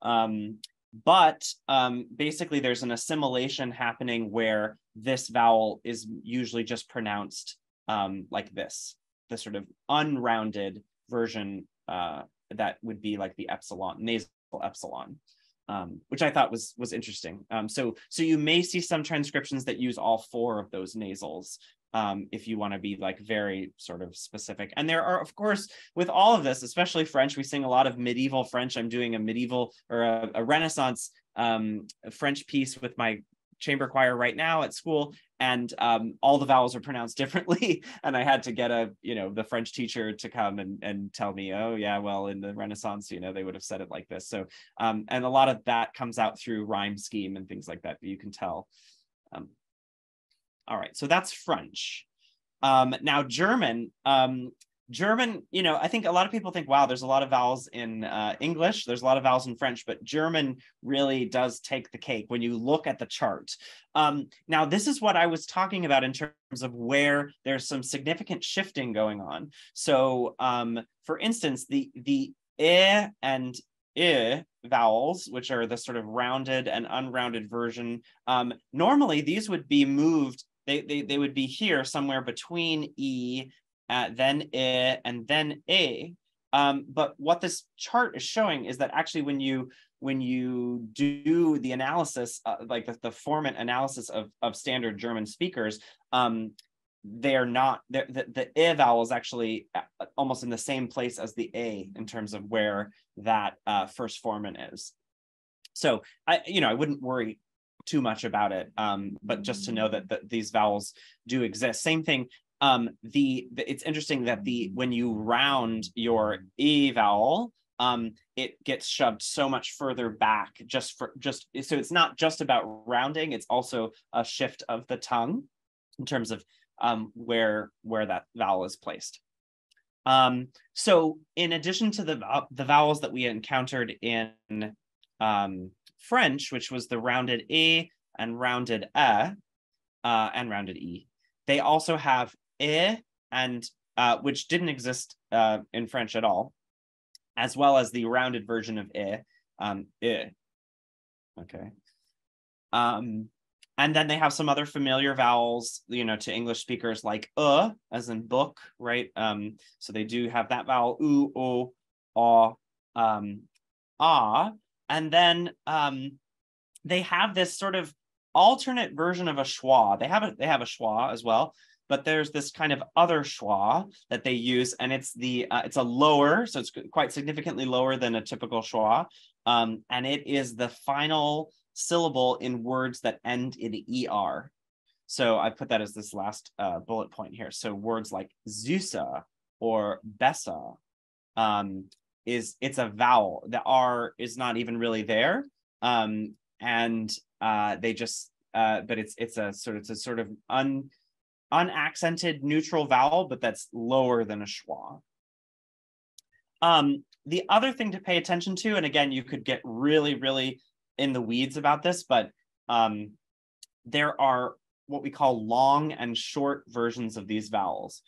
Speaker 2: Um, but um, basically there's an assimilation happening where this vowel is usually just pronounced um, like this, the sort of unrounded version uh, that would be like the epsilon, nasal epsilon um, which I thought was was interesting. Um, so so you may see some transcriptions that use all four of those nasals um, if you want to be like very sort of specific. And there are, of course, with all of this, especially French, we sing a lot of medieval French. I'm doing a medieval or a, a Renaissance um, French piece with my chamber choir right now at school, and um, all the vowels are pronounced differently. and I had to get a, you know, the French teacher to come and, and tell me, oh yeah, well in the Renaissance, you know, they would have said it like this. So, um, and a lot of that comes out through rhyme scheme and things like that. You can tell. Um, all right, so that's French. Um, now German, um, German, you know, I think a lot of people think, wow, there's a lot of vowels in uh, English, there's a lot of vowels in French, but German really does take the cake when you look at the chart. Um, now, this is what I was talking about in terms of where there's some significant shifting going on. So, um, for instance, the the e and i vowels, which are the sort of rounded and unrounded version, um, normally these would be moved they, they, they would be here somewhere between E uh, then I, and then A. Um, but what this chart is showing is that actually when you when you do the analysis, uh, like the, the formant analysis of, of standard German speakers, um, they are not, the, the I vowel is actually uh, almost in the same place as the A in terms of where that uh, first formant is. So I, you know, I wouldn't worry too much about it, um, but just to know that, that these vowels do exist. Same thing um, the, the, it's interesting that the when you round your e vowel, um, it gets shoved so much further back just for just so it's not just about rounding, it's also a shift of the tongue in terms of um, where where that vowel is placed. Um, so in addition to the the vowels that we encountered in um, French, which was the rounded e and rounded e, uh, and rounded e, they also have e and uh, which didn't exist uh, in French at all, as well as the rounded version of e, um, e. Okay. Um, and then they have some other familiar vowels, you know, to English speakers like uh, as in book, right? Um, so they do have that vowel u, o, ah, um, ah, and then um, they have this sort of alternate version of a schwa. They have a they have a schwa as well, but there's this kind of other schwa that they use, and it's the uh, it's a lower, so it's quite significantly lower than a typical schwa, um, and it is the final syllable in words that end in er. So I put that as this last uh, bullet point here. So words like Zusa or besser um, is it's a vowel. The R is not even really there, um, and uh, they just uh, but it's it's a sort of it's a sort of un unaccented neutral vowel, but that's lower than a schwa. Um, the other thing to pay attention to, and again, you could get really, really in the weeds about this, but um, there are what we call long and short versions of these vowels.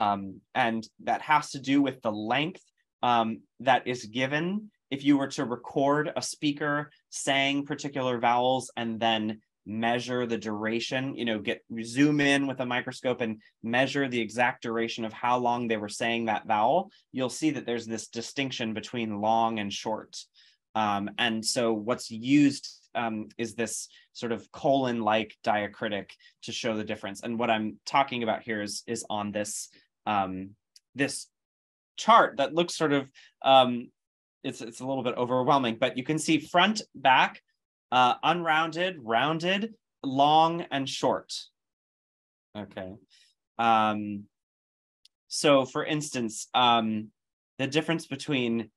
Speaker 2: Um, and that has to do with the length um, that is given if you were to record a speaker saying particular vowels and then measure the duration, you know, get zoom in with a microscope and measure the exact duration of how long they were saying that vowel, you'll see that there's this distinction between long and short. Um, and so what's used um, is this sort of colon-like diacritic to show the difference. And what I'm talking about here is, is on this, um, this chart that looks sort of, um, it's, it's a little bit overwhelming, but you can see front, back, uh, unrounded, rounded, long, and short. Okay. Um, so for instance, um, the difference between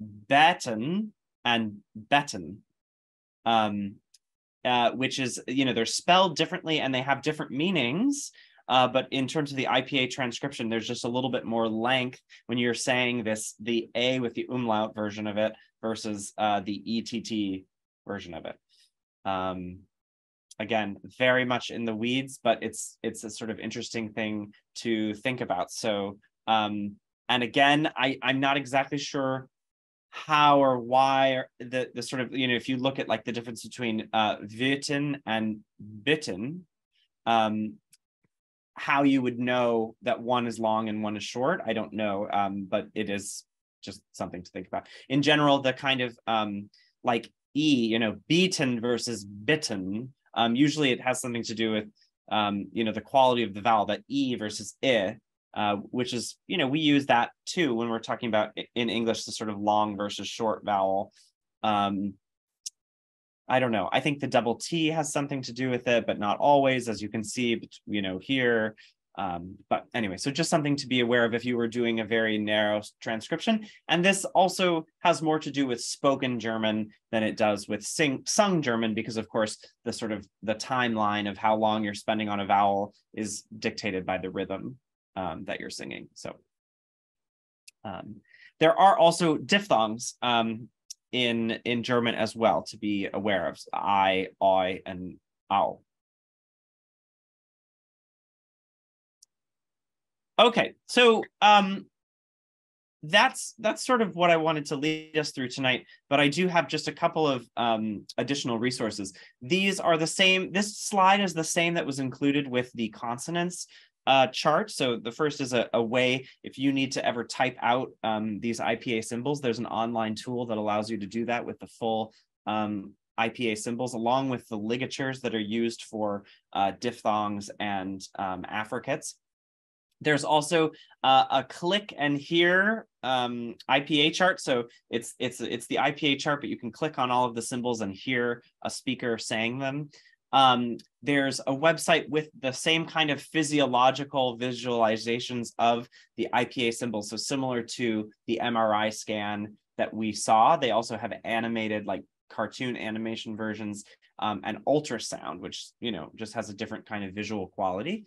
Speaker 2: batten and betten, um, uh, which is, you know, they're spelled differently and they have different meanings. Uh, but in terms of the IPA transcription, there's just a little bit more length when you're saying this, the A with the umlaut version of it versus uh, the ETT version of it. Um, again, very much in the weeds, but it's it's a sort of interesting thing to think about. So, um, and again, I I'm not exactly sure how or why the the sort of you know if you look at like the difference between uh Witten and Bitten, um, how you would know that one is long and one is short, I don't know, um, but it is just something to think about. In general, the kind of um, like E, you know, beaten versus bitten. Um, usually it has something to do with, um, you know, the quality of the vowel, that E versus I, uh, which is, you know, we use that too when we're talking about in English, the sort of long versus short vowel. Um, I don't know. I think the double T has something to do with it, but not always, as you can see, you know, here. Um, but anyway, so just something to be aware of if you were doing a very narrow transcription. And this also has more to do with spoken German than it does with sing, sung German, because of course, the sort of the timeline of how long you're spending on a vowel is dictated by the rhythm um, that you're singing. So um, there are also diphthongs. Um, in in German as well to be aware of I, I, and ow. Okay, so um, that's that's sort of what I wanted to lead us through tonight. But I do have just a couple of um, additional resources. These are the same. This slide is the same that was included with the consonants uh, chart. So the first is a, a, way if you need to ever type out um, these IPA symbols, there's an online tool that allows you to do that with the full um, IPA symbols, along with the ligatures that are used for uh, diphthongs and um, affricates. There's also uh, a click and hear um, IPA chart. So it's it's it's the IPA chart, but you can click on all of the symbols and hear a speaker saying them. Um, there's a website with the same kind of physiological visualizations of the IPA symbols. So similar to the MRI scan that we saw, they also have animated like cartoon animation versions um, and ultrasound, which, you know, just has a different kind of visual quality.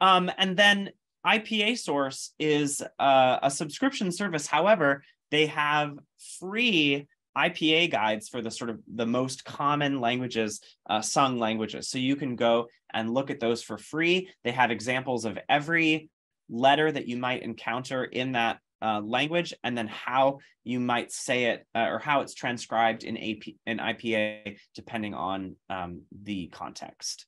Speaker 2: Um, and then IPA Source is uh, a subscription service. However, they have free IPA guides for the sort of the most common languages, uh, sung languages. So you can go and look at those for free. They have examples of every letter that you might encounter in that uh, language and then how you might say it uh, or how it's transcribed in, AP, in IPA depending on um, the context.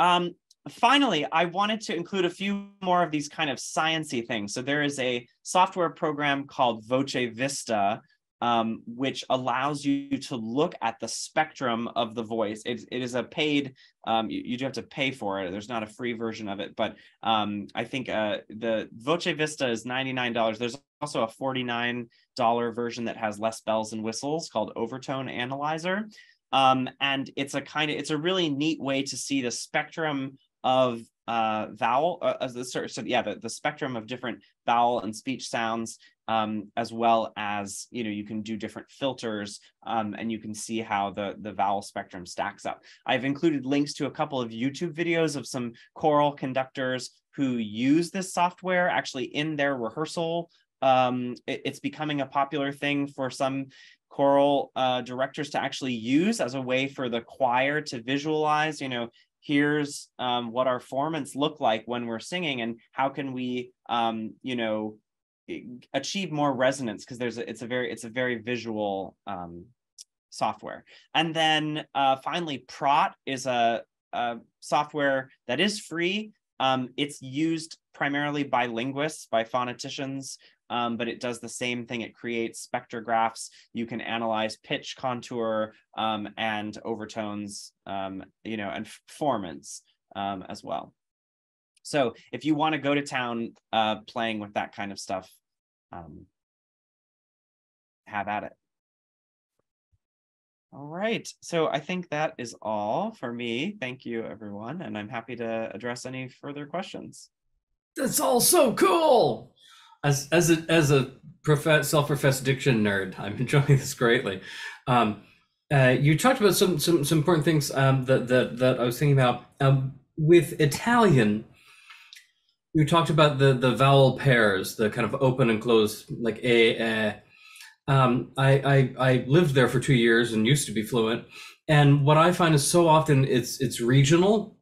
Speaker 2: Um, finally, I wanted to include a few more of these kind of sciency things. So there is a software program called Voce Vista, um, which allows you to look at the spectrum of the voice. It, it is a paid, um, you, you, do have to pay for it. There's not a free version of it, but um, I think uh, the Voce Vista is $99. There's also a $49 version that has less bells and whistles called Overtone Analyzer. Um, and it's a kind of, it's a really neat way to see the spectrum of uh, vowel, uh, as the so yeah, the, the spectrum of different vowel and speech sounds, um, as well as you know you can do different filters, um, and you can see how the the vowel spectrum stacks up. I've included links to a couple of YouTube videos of some choral conductors who use this software actually in their rehearsal. Um, it, it's becoming a popular thing for some choral uh, directors to actually use as a way for the choir to visualize, you know, here's um, what our formants look like when we're singing and how can we um, you know achieve more resonance because there's a, it's a very it's a very visual um, software. And then uh, finally Praat is a, a, software that is free. Um, it's used primarily by linguists by phoneticians um, but it does the same thing. It creates spectrographs. You can analyze pitch, contour, um, and overtones, um, you know, and formants um, as well. So if you want to go to town uh, playing with that kind of stuff, um, have at it. All right. So I think that is all for me. Thank you, everyone. And I'm happy to address any further questions.
Speaker 1: That's all so cool as as a as a prof- self-professed diction nerd, I'm enjoying this greatly. Um, uh, you talked about some some some important things um, that that that I was thinking about um, with Italian. You talked about the the vowel pairs, the kind of open and closed, like a. a. Um, I, I I lived there for two years and used to be fluent, and what I find is so often it's it's regional.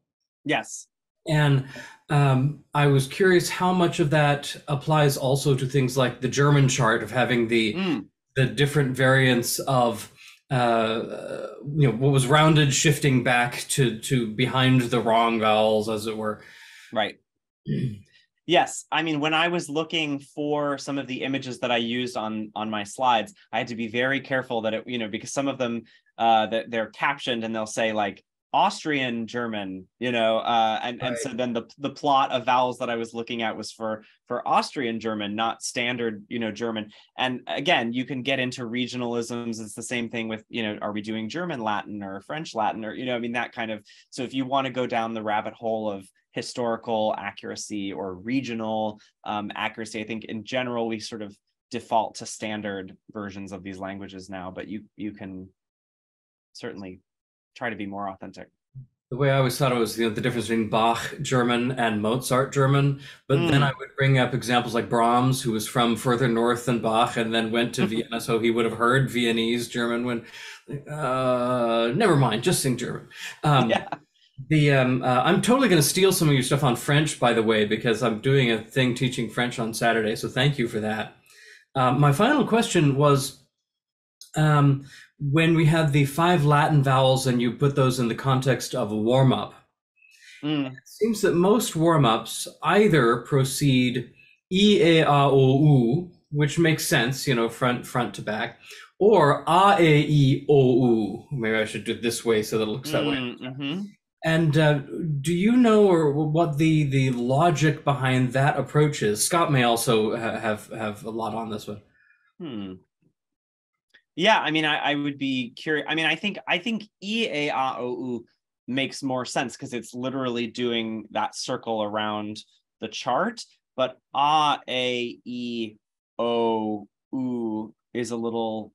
Speaker 2: Yes.
Speaker 1: And um, I was curious how much of that applies also to things like the German chart of having the mm. the different variants of uh, you know what was rounded shifting back to to behind the wrong vowels, as it were.
Speaker 2: Right. Yes, I mean when I was looking for some of the images that I used on on my slides, I had to be very careful that it you know because some of them uh, that they're captioned and they'll say like Austrian German, you know, uh, and right. and so then the the plot of vowels that I was looking at was for for Austrian German, not standard, you know, German. And again, you can get into regionalisms. It's the same thing with, you know, are we doing German Latin or French Latin or you know, I mean that kind of. So if you want to go down the rabbit hole of historical accuracy or regional um, accuracy, I think in general we sort of default to standard versions of these languages now, but you you can certainly try to be more authentic.
Speaker 1: The way I always thought it was you know, the difference between Bach German and Mozart German, but mm. then I would bring up examples like Brahms, who was from further north than Bach, and then went to Vienna, so he would have heard Viennese German. When, uh, never mind, just sing German. Um, yeah. The um, uh, I'm totally going to steal some of your stuff on French, by the way, because I'm doing a thing teaching French on Saturday. So thank you for that. Um, my final question was um, when we have the five Latin vowels and you put those in the context of a warm up, mm. it seems that most warm ups either proceed E A A O U, which makes sense, you know, front front to back, or A A E O U. Maybe I should do it this way so that it looks that mm, way. Mm-hmm. And uh, do you know or what the the logic behind that approach is? Scott may also have have a lot on this one.
Speaker 2: Hmm. Yeah, I mean, I, I would be curious. I mean, I think I think E A A O U makes more sense because it's literally doing that circle around the chart. But A A E O U is a little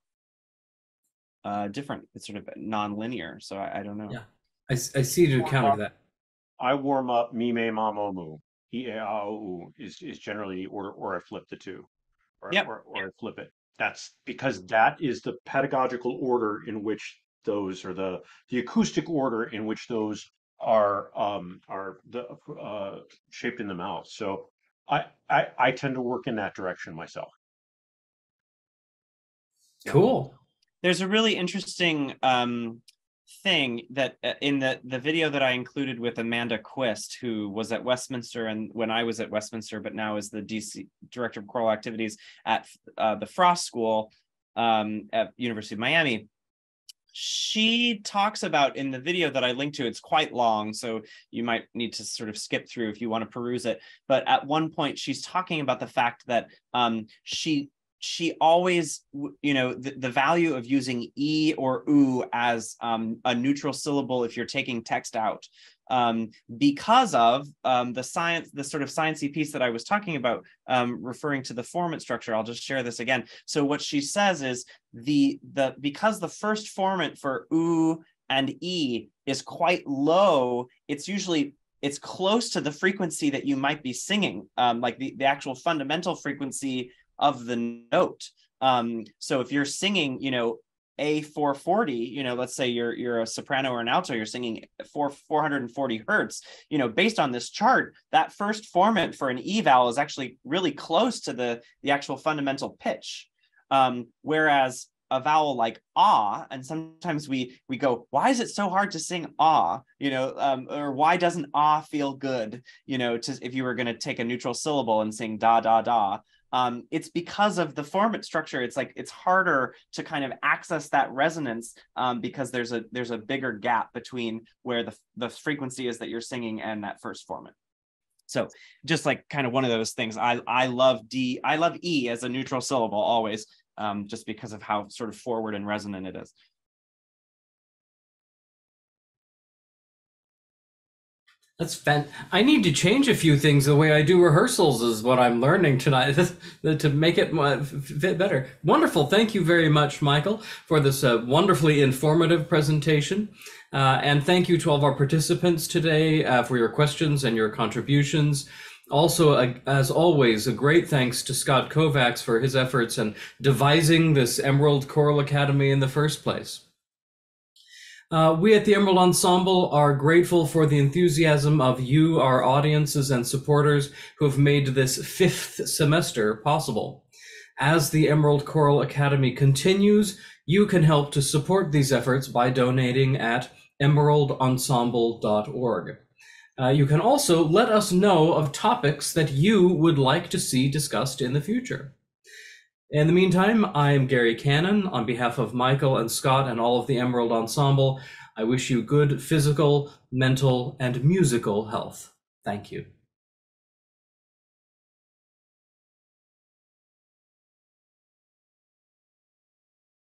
Speaker 2: uh, different. It's sort of non-linear, so I, I don't know.
Speaker 1: Yeah, I, I see to counter that.
Speaker 3: I warm up me me ma mo mu. E A A O U is is generally the order, or I flip the two, or, yep. or, or I flip it. That's because that is the pedagogical order in which those are the the acoustic order in which those are um, are the uh, shaped in the mouth. So I, I I tend to work in that direction myself.
Speaker 1: Cool.
Speaker 2: There's a really interesting um, thing that uh, in the the video that I included with Amanda Quist, who was at Westminster and when I was at Westminster, but now is the DC director of choral activities at uh, the Frost School um, at University of Miami. She talks about in the video that I linked to, it's quite long, so you might need to sort of skip through if you want to peruse it. But at one point, she's talking about the fact that um, she she always you know the, the value of using e or u as um, a neutral syllable if you're taking text out um, because of um, the science the sort of sciencey piece that i was talking about um, referring to the formant structure. I'll just share this again. So what she says is the the because the first formant for u and e is quite low it's usually it's close to the frequency that you might be singing um, like the, the actual fundamental frequency of the note. Um, so if you're singing, you know, a 440 you know let's say you're you're a soprano or an alto you're singing for 440 hertz you know based on this chart that first formant for an e vowel is actually really close to the the actual fundamental pitch. Um, whereas a vowel like ah and sometimes we we go why is it so hard to sing ah you know um, or why doesn't ah feel good? You know to if you were going to take a neutral syllable and sing da da da um, it's because of the formant structure. It's like it's harder to kind of access that resonance um, because there's a there's a bigger gap between where the the frequency is that you're singing and that first formant. So just like kind of one of those things. I I love D. I love E as a neutral syllable always, um, just because of how sort of forward and resonant it is.
Speaker 1: That's fan. I need to change a few things. The way I do rehearsals is what I'm learning tonight to make it fit better. Wonderful. Thank you very much, Michael, for this uh, wonderfully informative presentation. Uh, and thank you to all of our participants today uh, for your questions and your contributions. Also, uh, as always, a great thanks to Scott Kovacs for his efforts in devising this Emerald Choral Academy in the first place. Uh, we at the Emerald Ensemble are grateful for the enthusiasm of you, our audiences and supporters who have made this fifth semester possible. As the Emerald Choral Academy continues, you can help to support these efforts by donating at emeraldensemble.org. Uh, you can also let us know of topics that you would like to see discussed in the future. In the meantime, I am Gary Cannon. On behalf of Michael and Scott and all of the Emerald Ensemble, I wish you good physical, mental, and musical health. Thank you.